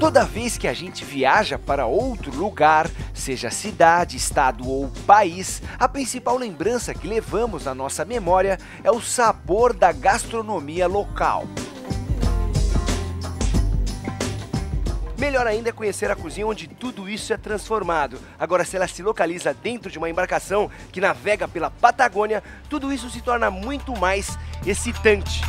Toda vez que a gente viaja para outro lugar, seja cidade, estado ou país, a principal lembrança que levamos na nossa memória é o sabor da gastronomia local. Melhor ainda é conhecer a cozinha onde tudo isso é transformado. Agora, se ela se localiza dentro de uma embarcação que navega pela Patagônia, tudo isso se torna muito mais excitante.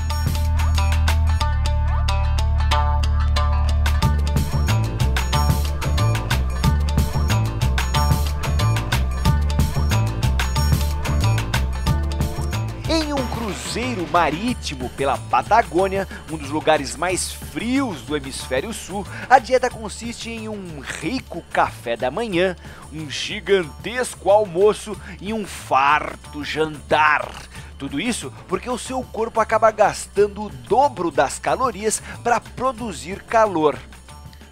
Cruzeiro marítimo pela Patagônia, um dos lugares mais frios do hemisfério sul, a dieta consiste em um rico café da manhã, um gigantesco almoço e um farto jantar. Tudo isso porque o seu corpo acaba gastando o dobro das calorias para produzir calor.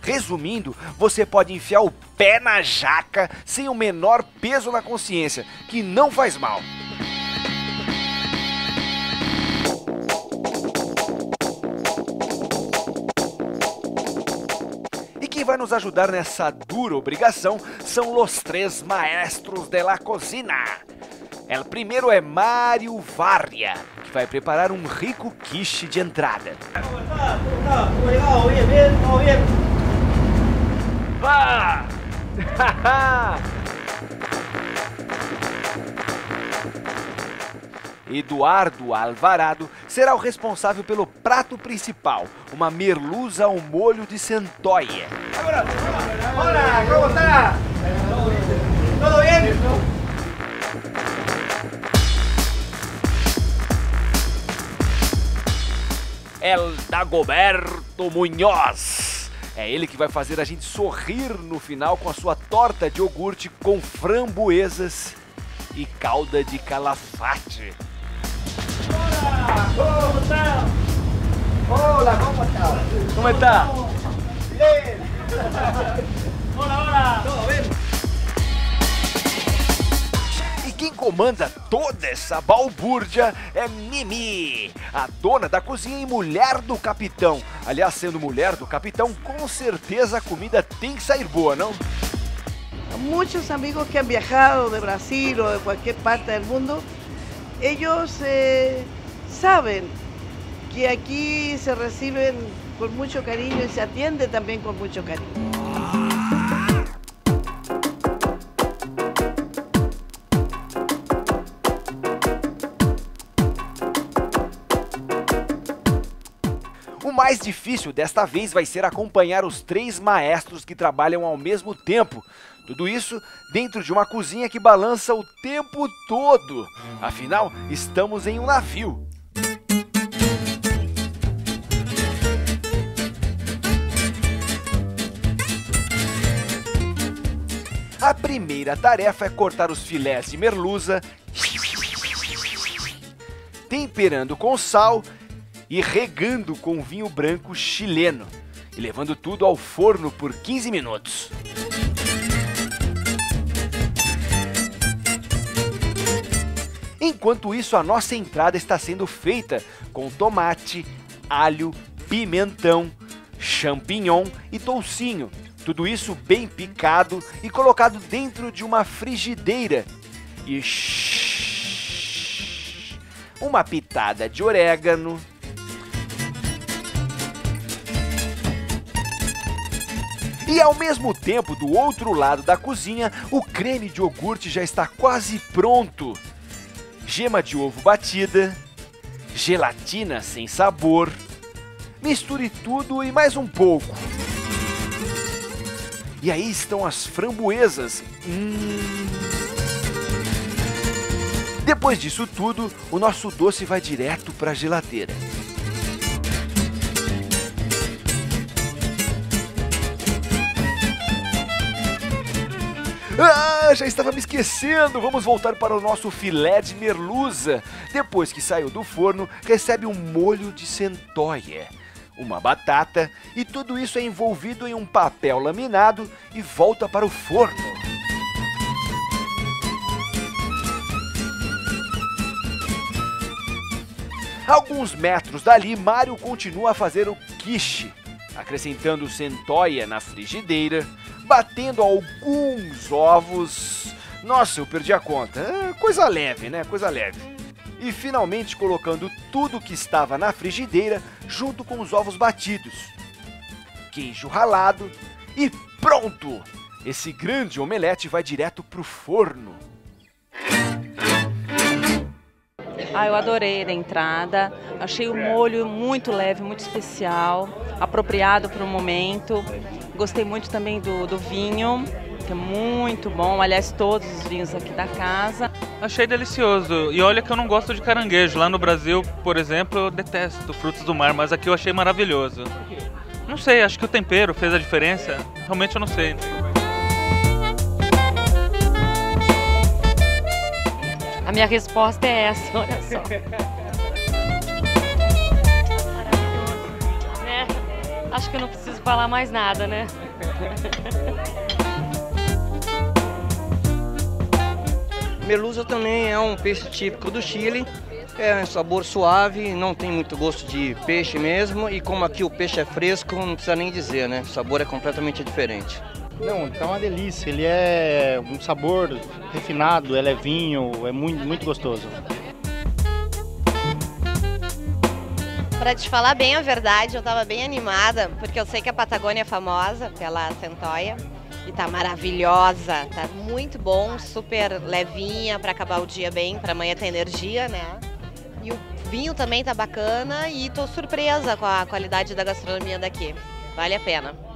Resumindo, você pode enfiar o pé na jaca sem o menor peso na consciência, que não faz mal. Vai nos ajudar nessa dura obrigação são os três maestros de la cocina. O primeiro é Mário Varria, que vai preparar um rico quiche de entrada. Vá! Eduardo Alvarado será o responsável pelo prato principal, uma merluza ao molho de centoia. Olá, como está? Tudo bem? El Dagoberto Munhoz. É ele que vai fazer a gente sorrir no final com a sua torta de iogurte com framboesas e calda de calafate. ¿Cómo está? Hola, ¿cómo está? ¿Cómo está? Bien. Hola, hola. Todo bem? E quem comanda toda essa balbúrdia é Mimi, a dona da cozinha e mulher do capitão. Aliás, sendo mulher do capitão, com certeza a comida tem que sair boa, não? Muitos amigos que han viajado de Brasil ou de qualquer parte do mundo, eles eh, saben que aquí se reciben con mucho cariño y se atiende también con mucho cariño. Mais difícil desta vez vai ser acompanhar os três maestros que trabalham ao mesmo tempo. Tudo isso dentro de uma cozinha que balança o tempo todo. Afinal, estamos em um navio. A primeira tarefa é cortar os filés de merluza, temperando com sal e regando com vinho branco chileno, e levando tudo ao forno por 15 minutos. Enquanto isso, a nossa entrada está sendo feita com tomate, alho, pimentão, champignon e toucinho, tudo isso bem picado e colocado dentro de uma frigideira. E uma pitada de orégano. E ao mesmo tempo, do outro lado da cozinha, o creme de iogurte já está quase pronto. Gema de ovo batida, gelatina sem sabor. Misture tudo e mais um pouco. E aí estão as framboesas. Hum... Depois disso tudo, o nosso doce vai direto para a geladeira. Ah, já estava me esquecendo! Vamos voltar para o nosso filé de merluza. Depois que saiu do forno, recebe um molho de centoia uma batata e tudo isso é envolvido em um papel laminado e volta para o forno. Alguns metros dali, Mario continua a fazer o quiche. acrescentando centoia na frigideira, batendo alguns ovos. Nossa, eu perdi a conta. É coisa leve, né? Coisa leve. E finalmente colocando tudo que estava na frigideira junto com os ovos batidos. Queijo ralado e pronto! Esse grande omelete vai direto pro forno. Ah, eu adorei a entrada. Achei o molho muito leve, muito especial, apropriado para o momento. Gostei muito também do, do vinho, que é muito bom. Aliás, todos os vinhos aqui da casa. Achei delicioso. E olha que eu não gosto de caranguejo. Lá no Brasil, por exemplo, eu detesto frutos do mar, mas aqui eu achei maravilhoso. Não sei, acho que o tempero fez a diferença. Realmente eu não sei. A minha resposta é essa, olha só. Acho que eu não preciso falar mais nada, né? Melusa também é um peixe típico do Chile. É um sabor suave, não tem muito gosto de peixe mesmo. E como aqui o peixe é fresco, não precisa nem dizer, né? O sabor é completamente diferente. Não, tá uma delícia. Ele é um sabor refinado, é levinho, é muito, muito gostoso. Para te falar bem a verdade, eu estava bem animada, porque eu sei que a Patagônia é famosa pela centoia e tá maravilhosa, tá muito bom, super levinha para acabar o dia bem, para amanhã ter energia, né? E o vinho também tá bacana e tô surpresa com a qualidade da gastronomia daqui. Vale a pena.